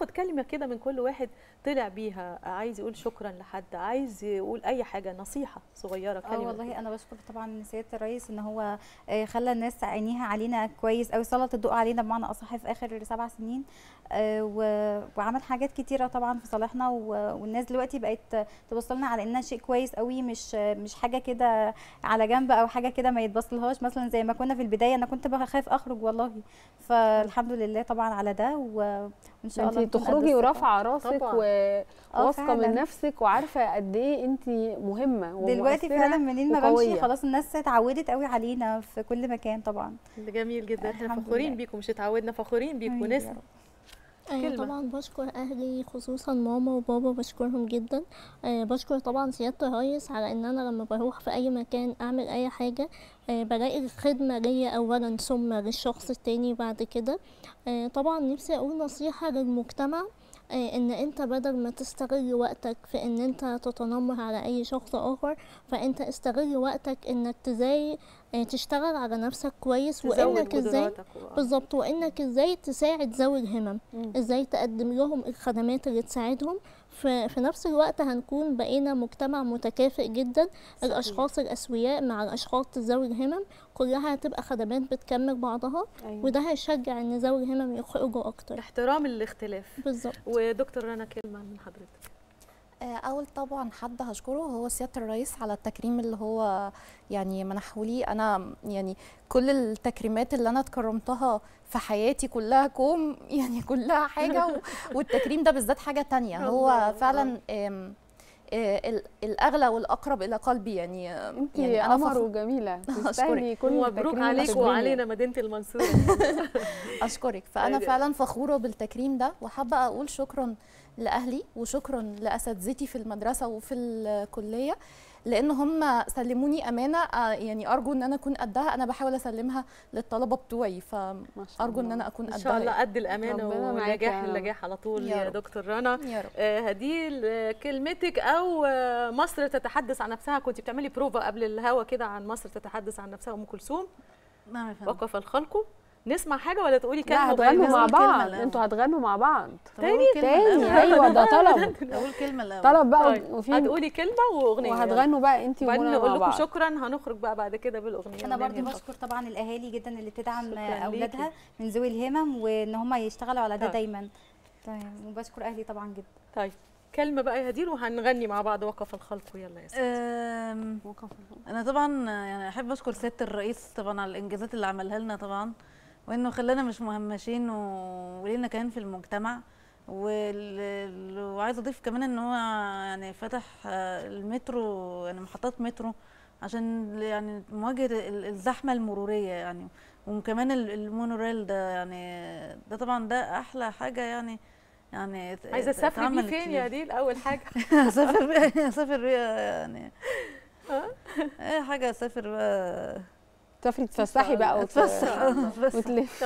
ناخد كلمة كده من كل واحد طلع بيها عايز يقول شكرا لحد عايز يقول أي حاجة نصيحة صغيرة آه كلمة والله أنا بشكر طبعا سياده الرئيس إن هو آه، خلى الناس عينيها علينا كويس قوي سلط الضوء علينا بمعنى أصح في آخر سبع سنين آه، وعمل حاجات كتيرة طبعا في صالحنا والناس دلوقتي بقت تبص لنا على إنها شيء كويس قوي مش مش حاجة كده على جنب أو حاجة كده ما يتبصلهاش. مثلا زي ما كنا في البداية أنا كنت بخاف أخرج والله. فالحمد لله طبعا على ده وان شاء الله انت نكون قد تخرجي. ورافعة راسك. وواثقه فعلاً. من نفسك وعارفة قد إيه انت مهمة دلوقتي فعلا منين ما. بمشي خلاص الناس اتعودت قوي علينا في كل مكان طبعا ده جميل جدا إحنا فخورين. بيكم مش اتعودنا فخورين بيكم أيوة. أيوة كلمة. طبعا بشكر أهلي خصوصا ماما وبابا بشكرهم جدا. آه، بشكر طبعا سيادة الرئيس على إن أنا لما بروح في أي مكان أعمل أي حاجة آه، بلاقي الخدمة ليا أولا ثم للشخص التاني بعد كده. آه، طبعا نفسي أقول نصيحة للمجتمع. إن أنت بدل ما تستغل وقتك في إن أنت تتنمر على أي شخص آخر فأنت استغل وقتك إنك تزاي آه، تشتغل على نفسك كويس وإنك إزاي بالظبط وإنك إزاي تساعد ذوي الهمم مم. إزاي تقدم لهم الخدمات اللي تساعدهم في, في نفس الوقت هنكون بقينا مجتمع متكافئ جدا الأشخاص الأسوياء مع الأشخاص ذوي الهمم كلها هتبقى خدمات بتكمل بعضها أيوة. وده هيشجع إن ذوي الهمم يخرجوا أكتر. احترام الاختلاف بالظبط. ودكتور رنا كلمة من حضرتك. أول طبعا حد هشكره هو سيادة الرئيس على التكريم اللي هو يعني منحه لي أنا يعني كل التكريمات اللي أنا اتكرمتها في حياتي كلها كوم يعني كلها حاجة و- والتكريم ده بالذات حاجة تانية. هو فعلا آه، ال- الأغلى والأقرب إلى قلبي يعني آه، انت يعني أنا قمر فخ- وجميلة. تستاهلي كل مبروك عليك. وعلينا مدينة المنصورة. أشكرك. فأنا أيوة. فعلا فخورة بالتكريم ده وحابة أقول شكرا لأهلي وشكرا لأساتذتي في المدرسة وفي الكلية. لأن هم سلموني أمانة آه، يعني أرجو إن أنا أكون قدها. أنا بحاول أسلمها للطلبة بتوعي شاء إن الله. أنا أكون إن قدها. شاء الله قد الأمانة رب. النجاح على طول يا يا. دكتور رنا. رب. آه، هديل كلمتك أو آه، مصر تتحدث عن نفسها. كنت بتعملي بروفا قبل الهوا كده عن مصر تتحدث عن نفسها. أم كلثوم. وقف الخلق. نسمع حاجة ولا تقولي لا كلمة هتغنوا مع كلمة بعض. أنتوا هتغنوا مع بعض. كلمة تاني الأول. أيوه ده طلب. أقول كلمة الأول. طلب بقى. طيب. وفي هتقولي كلمة وأغنية. وهتغنوا بقى انت وبعدين ومنى نقول لكم شكرا. هنخرج بقى بعد كده بالأغنية. أنا برضو بشكر طبعا الأهالي جدا اللي بتدعم. أولادها من ذوي الهمم وإن هم يشتغلوا على ده طيب. دايما. تمام وبشكر أهلي طبعا جدا. طيب. كلمة بقى يا هدير وهنغني مع بعض. وقف الخلق يلا يا سيدي أم، أنا طبعا يعني أحب أشكر سياده الرئيس طبعا على الإنجازات اللي عملها لنا طبعا. وإنه خلانا مش مهمشين ولينا كيان في المجتمع. وعايزه أضيف كمان إن هو يعني فتح المترو يعني محطات مترو عشان يعني مواجهة ال- الزحمة المرورية يعني. وكمان ال- المونوريل ده يعني ده طبعا ده أحلى حاجة يعني يعني عايزة تسافري بيه فين. يا هدير أول حاجة. أسافر بيها أسافر بيها يعني. أي حاجة أسافر بقى. تسافري تتفسحي بقى وت- اتفسح وتلفي.